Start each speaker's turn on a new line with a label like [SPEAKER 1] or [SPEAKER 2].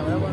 [SPEAKER 1] 人吗？